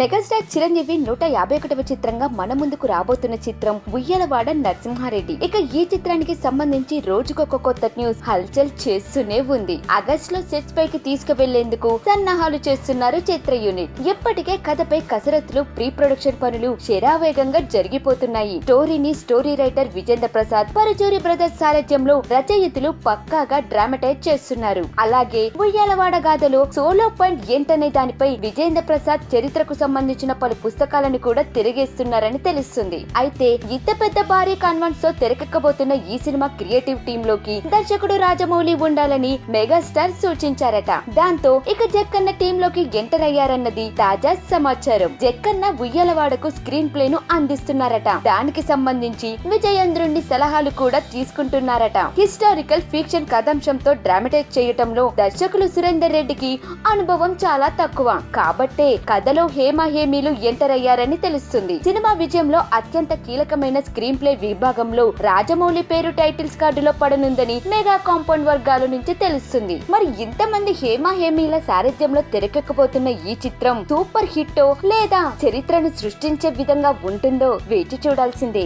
Megastar Chiranjeevi నూట యాభై ఒకటవ చిత్రంగా మన ముందుకు రాబోతున్న చిత్రం ఉయ్యలవాడ నరసింహారెడ్డి. ఇక ఈ చిత్రానికి సంబంధించి రోజుకొక కొత్త న్యూస్ హల్చల్ చేస్తూనే ఉంది. ఆగస్ట్లో సెట్స్ పైకి తీసుకువెళ్ళేందుకు సన్నాహాలు చేస్తున్నారు చిత్ర యూనిట్ ఇప్పటికే కథపై కసరత్తులు ప్రీ ప్రొడక్షన్ పనులు శరావేగంగా జరిగిపోతున్నాయి. స్టోరీని story writer Vijayendra Prasad Paruchuri brothers సారథ్యంలో రచయితలు పక్కాగా డ్రామటైజ్ చేస్తున్నారు. అలాగే ఉయ్యాలవాడ గాథలో సోలో పాయింట్ ఏంటనే దానిపై విజేంద్ర ప్రసాద్ చరిత్రకు సంబంధించిన పలు పుస్తకాలను కూడా తిరిగేస్తున్నారని తెలుస్తుంది. అయితే ఇంత పెద్ద భారీ కాన్వెంట్స్తో తెరకెక్కబోతున్న ఈ సినిమా క్రియేటివ్ టీమ్లోకి దర్శకుడు రాజమౌళి ఉండాలని మెగాస్టార్ సూచించారట. దాంతో ఇక జక్కన్న టీమ్లోకి ఎంటర్ అయ్యారన్నది తాజా సమాచారం. జక్కన్న ఉయ్యలవాడకు స్క్రీన్ ప్లే ను అందిస్తున్నారట. దానికి సంబంధించి విజయేంద్రుణ్ణి సలహాలు కూడా తీసుకుంటున్నారట. హిస్టారికల్ ఫిక్షన్ కథాంశంతో డ్రామటైజ్ చేయటంలో దర్శకులు సురేందర్ రెడ్డికి అనుభవం చాలా తక్కువ. కాబట్టే కథలో హేమ హేమీలు ఎంటర్ అయ్యారని తెలుస్తుంది. సినిమా విజయంలో అత్యంత కీలకమైన స్క్రీన్ ప్లే విభాగంలో రాజమౌళి పేరు టైటిల్స్ కార్డులో పడనుందని మెగా కాంపౌండ్ వర్గాల నుంచి తెలుస్తుంది. మరి ఇంతమంది హేమ హేమీల సారథ్యంలో తెరకెక్కబోతున్న ఈ చిత్రం సూపర్ హిట్టో లేదా చరిత్రను సృష్టించే విధంగా ఉంటుందో వేచి చూడాల్సిందే.